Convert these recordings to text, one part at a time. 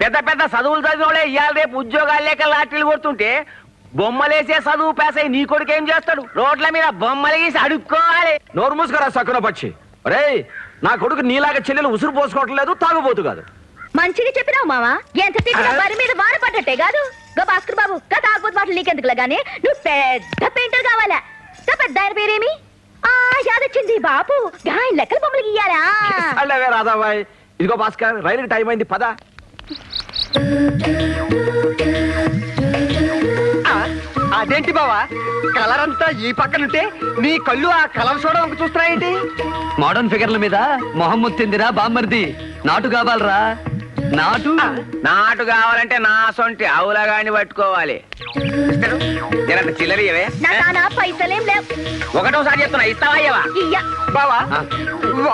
పెద్ద పెద్ద చదువులు చదివినోడే ఇవాళ రేపు ఉద్యోగాలు లేక లాటరీలు కొడుతుంటే బొమ్మలేసే చదువు పేసై నీ కొడుకు ఏం చేస్తాడు? రోడ్ల మీద బొమ్మలు గీసి అడుక్కోవాలి. నోరు మూసుకురా సక్కున పక్షి. రే నా కొడుకు నీలాగా చెల్లెలు ఉసురు పోసుకోవటం లేదు తాగుబోతు కాదు. మంచిగా చెప్పినావు మావా? ఎంత తిట్టినా వారి మీద వాన పడ్డట్టే కాదు? గా భాస్కర్ బాబు కథ ఆగుబోతు మాటలు నీకెందుకులా గానీ నువ్వు పెద్ద పెయింటర్ కావాలా? పెద్ద ఆయన పేరేమి? ఆ యాదొచ్చింది బాబు గాయ లెక్కల బొమ్మలు గీయాలా? రాధాబాయ్. ఇదిగో భాస్కర్ రైలు టైం అయింది పద. అదేంటి బావా? కలర్ అంతా ఈ పక్కనుంటే నీ కళ్ళు ఆ కలర్ చూడడం చూస్తున్నాయేంటి? మోడర్న్ ఫిగర్ల మీద మొహమ్మద్ తిందిరా బామ్మర్ది. నాటు కావాలరా. నాటు? నాటు కావాలంటే నా సొంటి ఆవులగాని పట్టుకోవాలి. చిల్లర పైసలేం లేవు. ఒకటోసారి చెప్తున్నా ఇస్తావా ఇయ్య. బావా?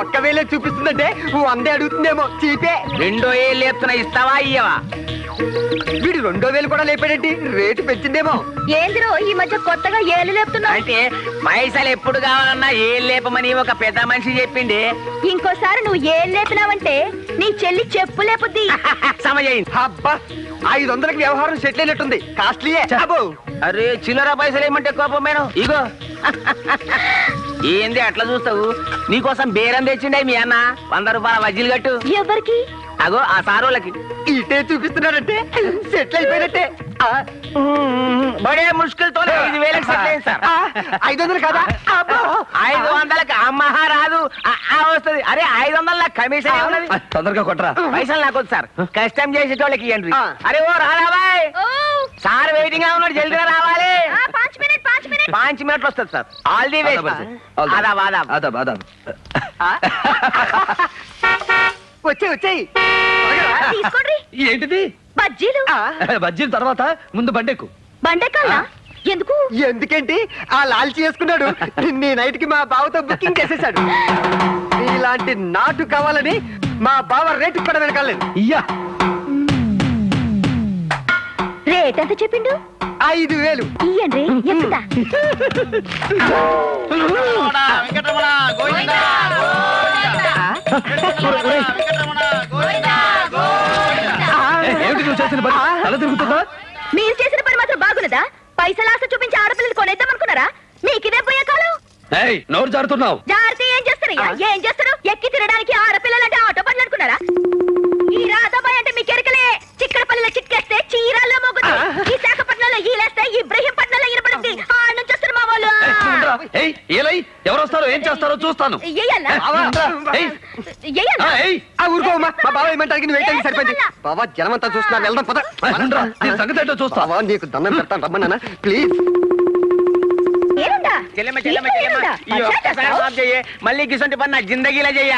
ఒక్క వేలే చూపిస్తుందంటే వందే అడుగుతుందేమో చీపే. రెండో ఏళ్ళు చెప్తున్నా ఇస్తావా ఇయ్యవా? వీడు రెండో వేలు కూడా లేపాడేంటి? రేటు పెంచిందేమో. ఏందిరో ఈ మధ్య కొత్తగా ఏలు లేపుతున్నావు? అంటే పైసలు ఎప్పుడు కావాలన్నా ఏం లేపమని ఒక పెద్ద మనిషి చెప్పింది. ఇంకోసారి నువ్వు ఏం లేపినావంటే నీ చెల్లి చెప్పు లేపుద్ది. సమజైంది అబ్బా ఐదు వందలకి వ్యవహారం సెటిల్ అయినట్టుంది. కాస్ట్లీయే. అరే చిల్లర పైసలు ఏమంటే కోపం మేడం? ఇగో. ఏంది అట్లా చూస్తావు? నీకోసం బేరం తెచ్చిండే మీ అన్న. వంద రూపాయల వజ్జీలు కట్టు. ఎవరికి? అగో ఆ సారోళ్ళకి. ఇటే చూపిస్తున్నాడంటే. సెటిల్ అయిపోయినట్టే. ఆ, బడే ముష్కిల్ తోనే ఐదు వేలకు సెటిల్ అయింది సార్. ఐదు వందలు కదా? అబ్బో. ఐదు వందలకు అమ్మహ రాదు వస్తది. అరే ఐదు వందల నాకు కమిషన్ ఉన్నది. తొందరగా కొట్టరా. పైసలు నాకు వద్దు సార్. కష్టం చేసేటోళ్ళకి ఇవ్వండి ఆ. అరే ఓ రాబాయ్ ఓ. సార్ వెయిటింగ్గా ఉన్నాడు జల్దిగా రావాలి. ఆ, పాంచ్ మినిట్ పాంచ్ మినిట్. పాంచ్ మినిట్లు వస్తుంది సార్. ఆల్ ది వేస్ట్ ఆదాబ్. ఆదాబ్ ఆదాబ్ ఆదాబ్ ఆదాబ్ వచ్చాయి వచ్చాయి. ఏంటిది? బజ్జీలు? బజ్జీల తర్వాత ముందు బండెక్కు. బండెక్కాలా ఎందుకు? ఎందుకేంటి? ఆ లాల్చి చేసుకున్నాడు. నీ నైట్కి మా బావతో బుకింగ్ చేసేసాడు ఇలాంటి నాటు కావాలని మా బావ రేటు కూడా వెనకాలేదు ఇయ్యా. రేట్ ఎంత చెప్పిండు? ఐదు వేలు. ఇయ్యండి ఎక్కుతా ఏ, చేసిన పని తల తిరుగుతుందా? మీరు చేసిన పని మాత్రం బాగున్నదా? పైసలు ఆశ చూపించి ఆడపిల్లలు కొనేద్దాం అనుకున్నారా మీకు ఇదే పోయే కాలం? నోరు జారుతున్నావు. జాగ్రత్త ఏం చేస్తారయ్యా ఏం చేస్తారు? ఎక్కి తినడానికి ఆడపిల్లలంటే ఆటో పనులు అనుకున్నారా? ఈ రాధాబాయ్ అంటే మీకు ఎరకలే. చిక్కడపల్లిలో చిక్కేస్తే చీరాల్లో మోగుతుంది విశాఖపట్నంలో ఈలేస్తే ఇబ్రహీంపట్నంలో ఇనపడుద్ది ఆ నుంచి వస్తారు మా వాళ్ళు. ఎవరు వస్తారో ఏం చేస్తారో చూస్తాను. జనమంతా చూస్తున్నా వెళ్దాం పద. సంగతి ఏంటో చూస్తా. బావా నీకు దండం పెడతాను రమ్మన్నా. ప్లీజ్. మళ్ళీ గిసంటి జిందగీలో చెయ్య.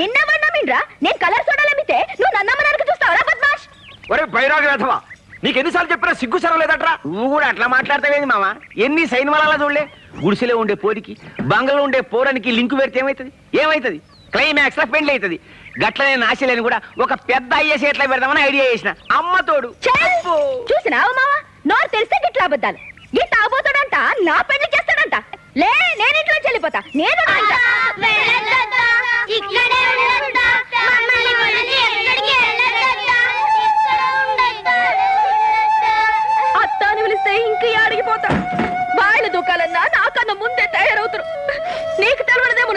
నిన్న నమ్మిండ్రా నేను కలర్ సోడాలు అమ్మితే నువ్వు నన్నమ్మడానికి చూస్తావరా బద్మాష్? ఒరే బైరాగ వేధవా. నీకు ఎన్నిసార్లు చెప్పినా సిగ్గు సరం లేదట్రా? నువ్వు కూడా అట్లా మాట్లాడతావేంది మామ ఎన్ని సైన్ వల్ల చూడలే? గుడిసెలో ఉండే పోరికి బంగళలో ఉండే పోరానికి లింకు పెడితే ఏమైతుంది? ఏమైతుంది? క్లైమాక్స్లో పెండ్లి అవుతుంది. గట్లనే నాశలేని కూడా ఒక పెద్ద అయ్యేసి ఎట్లా పెడదామని ఐడియా చేసిన. అమ్మ తోడు. చూసినావు మావా? నోరు తెలిస్తే గిట్లా అబద్ధాలు. ఈ తాగుతాడంట నా పెళ్ళి చేస్తాడంట. లే నేను ఇంట్లో వెళ్ళిపోతా నేను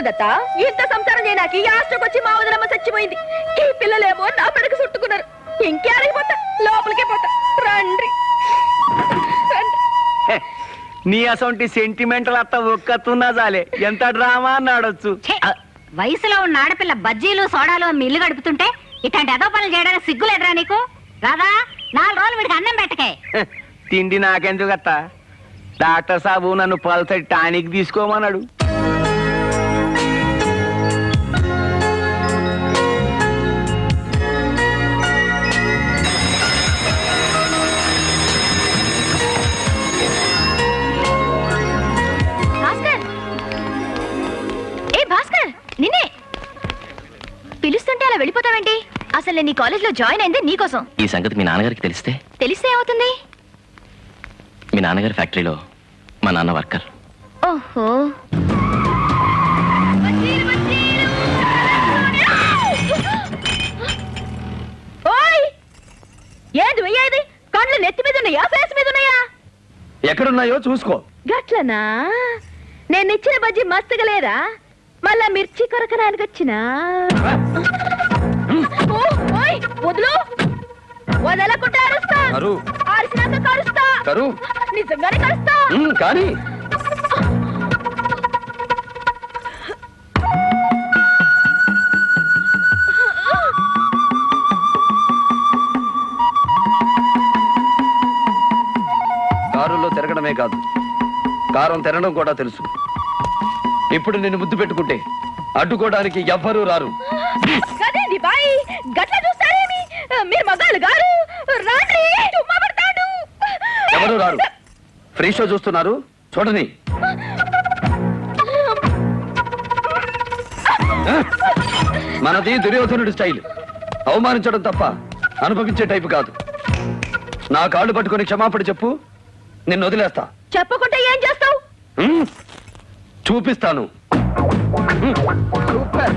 తెలవడదేమున్నదత్త ఇంత సంసారం చేయనాకి ఈ ఆస్ట్రోకి వచ్చి మా వదిలమ్మ చచ్చిపోయింది. ఈ పిల్లలేమో నా పెడకు చుట్టుకున్నారు. ఇంకే అడిగిపోతా లోపలికే పోతా. రండి. నీ అసొంటి సెంటిమెంటల్ అత్త ఒక్కతున్నా చాలే ఎంత డ్రామా అని ఆడొచ్చు. ఛే! వయసులో ఉన్న ఆడపిల్ల బజ్జీలు సోడాలు అమ్మి ఇల్లు గడుపుతుంటే ఇట్లాంటి ఎదో పనులు చేయడానికి సిగ్గులేదురా నీకు? రాదా నాలుగు రోజులు వీడికి అన్నం పెట్టకే. తిండి నాకెందుకు అత్త డాక్టర్ సాబు నన్ను పల్సటి టానిక్ తీసుకోమన్నాడు. అసలు నేను నీ కాలేజ్లో జాయిన్ అయింది నీకోసం. ఈ సంగతి మీ నాన్నగారికి తెలిస్తే? తెలిస్తే ఏమవుతుంది? మీ నాన్నగారి ఫ్యాక్టరీలో మా నాన్న వర్కర్. ఓహో. ఏది వెయ్యేది కళ్ళు నెత్తి మీద ఉన్నాయా ఫేస్ మీద ఉన్నాయా? ఎక్కడున్నాయో చూసుకో. గట్లనా? నేను ఇచ్చిన బజ్జి మస్తుగా లేదా? మళ్ళా మిర్చి కొరకడానికి వచ్చినా? వదులు. వదలకుంటే అరుస్తా. కరు. అరిసినాక కరుస్తా. కరు. నిజంగానే కరుస్తా. ఉమ్, కానీ. కారులో తిరగడమే కాదు. కారం తినడం కూడా తెలుసు. ఇప్పుడు నేను ముద్దు పెట్టుకుంటే అడ్డుకోవడానికి ఎవ్వరూ రారు కదేంది బాయ్ గట్ల చూస్తారేమి మీరు మగాళ్ళు గారు రాండి చుమ్మా పడతాడు రారు ఫ్రీ షో చూస్తున్నారు. చూడని? మనది దుర్యోధనుడి స్టైల్. అవమానించడం తప్ప అనుభవించే టైపు కాదు. నా కాళ్ళు పట్టుకొని క్షమాపణ చెప్పు. నిన్ను వదిలేస్తా. చెప్పకుంటే ఏం చేస్తావు? చూపిస్తాను. సూపర్